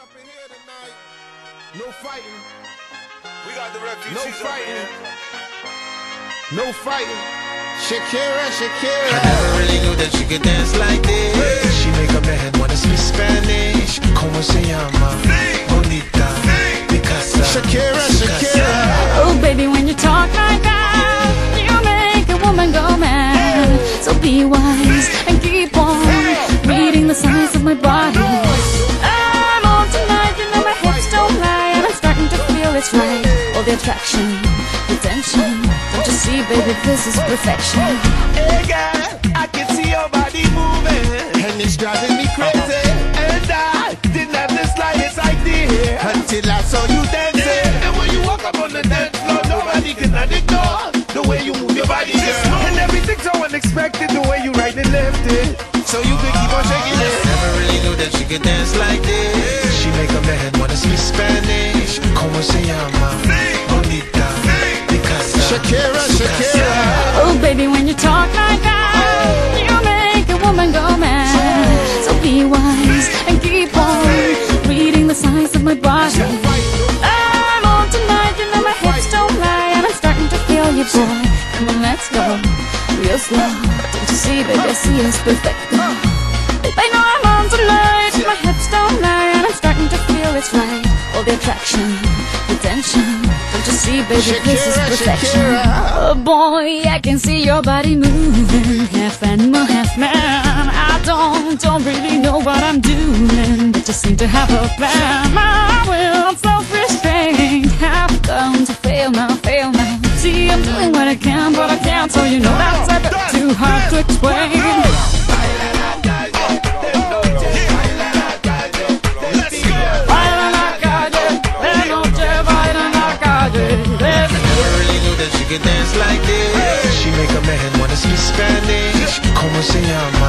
up in here tonight. No fighting. We got the refugees No up in fighting. here. No fighting. Shakira, Shakira. I never really knew that she could dance like this. She make a man wanna speak Spanish. Como se llama? Bonita. Picasa. Shakira, Shakira. Oh, baby, when you talk like that, you make a woman go mad. So be wise and keep on reading the signs of my body. Attraction, the tension. Don't you see, baby, this is perfection. Hey girl, I can see your body moving. And it's driving me crazy. And I didn't have the slightest idea. Until I saw you dancing. And when you walk up on the dance floor, nobody can ignore the way you move your body, girl. And everything's so unexpected, the way you right and left it. So you can keep on shaking it. Never really knew that she could dance like this. You talk like that, you make a woman go mad. So be wise and keep on reading the signs of my body. I'm on tonight, you know my hips don't lie, and I'm starting to feel you, boy. Come on, let's go, real slow. Don't you see, baby, I see it's perfect. I know I'm on tonight, my hips don't lie, and I'm starting to feel it's right. All the attraction. Don't see, baby, this is perfection. Shakira. Oh boy, I can see your body moving, half animal, half man. I don't, don't really know what I'm doing, but just seem to have a plan. My will, self-restraint, have come to fail now, fail now. See, I'm doing what I can, but I can't, so you know that's a bit too hard to explain. She could dance like this. She make a man wanna speak Spanish. Como se llama?